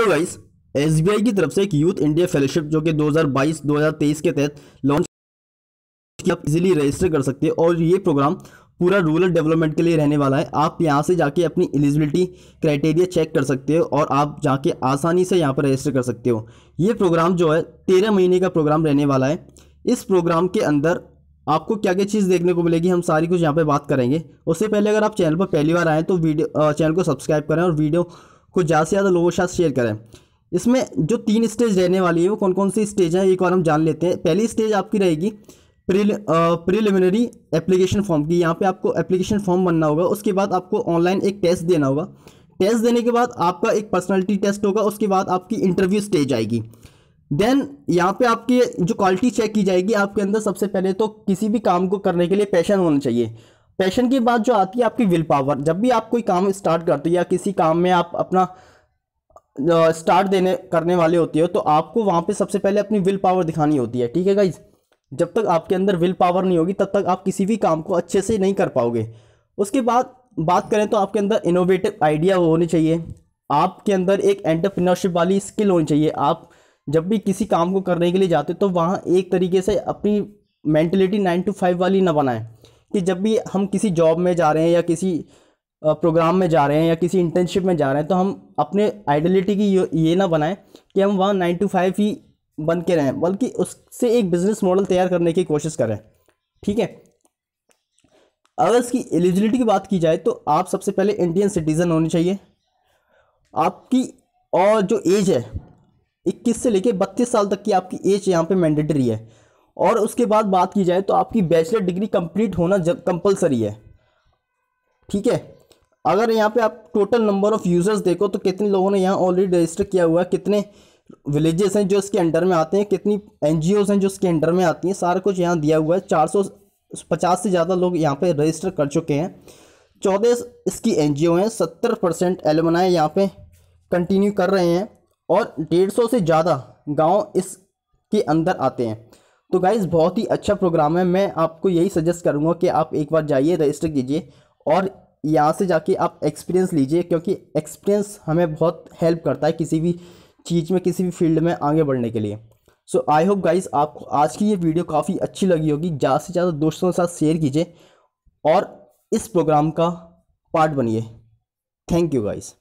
तो guys S की तरफ़ से एक यूथ इंडिया फेलोशिप जो कि 2022-2023 के तहत लॉन्च आप इजीली रजिस्टर कर सकते हैं और ये प्रोग्राम पूरा रूरल डेवलपमेंट के लिए रहने वाला है। आप यहाँ से जाके अपनी एलिजिबिलिटी क्राइटेरिया चेक कर सकते हो और आप जाके आसानी से यहाँ पर रजिस्टर कर सकते हो। ये प्रोग्राम जो है, तेरह महीने का प्रोग्राम रहने वाला है। इस प्रोग्राम के अंदर आपको क्या क्या चीज़ देखने को मिलेगी, हम सारी कुछ यहाँ पे बात करेंगे। उससे पहले अगर आप चैनल पर पहली बार आएँ तो वीडियो चैनल को सब्सक्राइब करें और वीडियो को ज़्यादा से ज़्यादा लोगों के साथ शेयर करें। इसमें जो तीन स्टेज रहने वाली है, वो कौन कौन सी स्टेज हैं, एक बार हम जान लेते हैं। पहली स्टेज आपकी रहेगी प्रिलिमिनरी एप्लीकेशन फॉर्म की। यहाँ पे आपको एप्लीकेशन फॉर्म बनना होगा, उसके बाद आपको ऑनलाइन एक टेस्ट देना होगा। टेस्ट देने के बाद आपका एक पर्सनैलिटी टेस्ट होगा, उसके बाद आपकी इंटरव्यू स्टेज आएगी। देन यहाँ पे आपकी जो क्वालिटी चेक की जाएगी, आपके अंदर सबसे पहले तो किसी भी काम को करने के लिए पैशन होना चाहिए। पैशन की बात जो आती है आपकी विल पावर जब भी आप कोई काम स्टार्ट करते हो या किसी काम में आप अपना स्टार्ट देने, करने वाले होते हो तो आपको वहाँ पे सबसे पहले अपनी विल पावर दिखानी होती है। ठीक है गाइज़ जब तक आपके अंदर विल पावर नहीं होगी, तब तक आप किसी भी काम को अच्छे से नहीं कर पाओगे। उसके बाद बात करें तो आपके अंदर इनोवेटिव आइडिया होनी चाहिए। आपके अंदर एक एंटरप्रेन्योरशिप वाली स्किल होनी चाहिए। आप जब भी किसी काम को करने के लिए जाते हो तो वहाँ एक तरीके से अपनी मैंटलिटी नाइन टू फाइव वाली ना बनाएँ। कि जब भी हम किसी जॉब में जा रहे हैं या किसी प्रोग्राम में जा रहे हैं या किसी इंटर्नशिप में जा रहे हैं तो हम अपने आइडेंटिटी की ये ना बनाएँ कि हम वहाँ नाइन टू फाइव ही बन के रहें, बल्कि उससे एक बिज़नेस मॉडल तैयार करने की कोशिश करें। ठीक है? अगर इसकी एलिजिबिलिटी की बात की जाए तो आप सबसे पहले इंडियन सिटीज़न होनी चाहिए। आपकी और जो एज है, इक्कीस से लेकर बत्तीस साल तक की आपकी एज यहाँ पे मैंडेटरी है। और उसके बाद बात की जाए तो आपकी बैचलर डिग्री कंप्लीट होना कंपलसरी है। ठीक है? अगर यहाँ पे आप टोटल नंबर ऑफ़ यूज़र्स देखो तो कितने लोगों ने यहाँ ऑलरेडी रजिस्टर किया हुआ है, कितने विलेजेस हैं जो इसके अंडर में आते हैं, कितनी एन हैं जो इसके अंडर में आती हैं, सारा कुछ यहाँ दिया हुआ है। चार सौ पचास से ज़्यादा लोग यहाँ पे रजिस्टर कर चुके हैं। चौदह इसकी एन हैं, सत्तर परसेंट एलमनाए यहाँ पे कंटिन्यू कर रहे हैं और डेढ़ सौ से ज़्यादा गाँव इसके अंदर आते हैं। तो गाइज़ बहुत ही अच्छा प्रोग्राम है। मैं आपको यही सजेस्ट करूँगा कि आप एक बार जाइए रजिस्टर कीजिए और यहाँ से जाके आप एक्सपीरियंस लीजिए क्योंकि एक्सपीरियंस हमें बहुत हेल्प करता है किसी भी चीज़ में, किसी भी फ़ील्ड में आगे बढ़ने के लिए। सो आई होप गाइज़ आपको आज की ये वीडियो काफ़ी अच्छी लगी होगी। ज़्यादा से ज़्यादा दोस्तों के साथ शेयर कीजिए और इस प्रोग्राम का पार्ट बनिए। Thank you guys